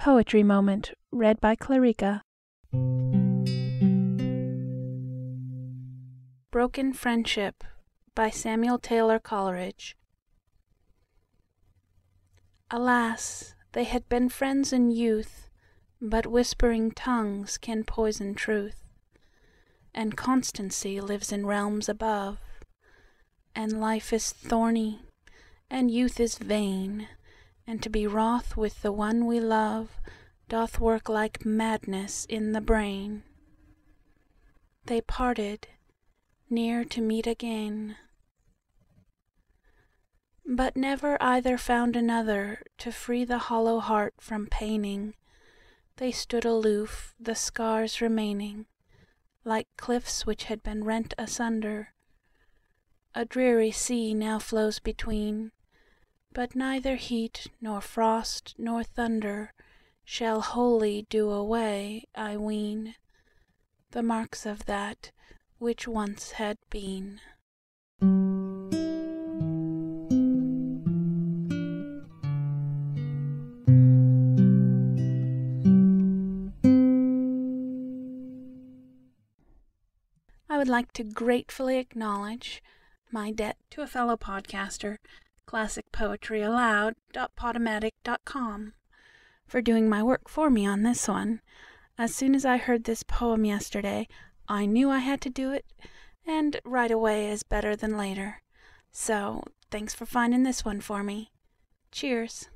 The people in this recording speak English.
Poetry Moment read by Clarica Broken Friendship by Samuel Taylor Coleridge. Alas, they had been friends in youth, But whispering tongues can poison truth, And constancy lives in realms above, And life is thorny, and youth is vain and to be wroth with the one we love Doth work like madness in the brain. They parted, ne'er to meet again. But never either found another To free the hollow heart from paining. They stood aloof, the scars remaining, Like cliffs which had been rent asunder. A dreary sea now flows between but neither heat, nor frost, nor thunder Shall wholly do away, I ween, The marks of that which once had been. I would like to gratefully acknowledge my debt to a fellow podcaster classicpoetryaloud.podomatic.com for doing my work for me on this one. As soon as I heard this poem yesterday, I knew I had to do it, and right away is better than later. So, thanks for finding this one for me. Cheers.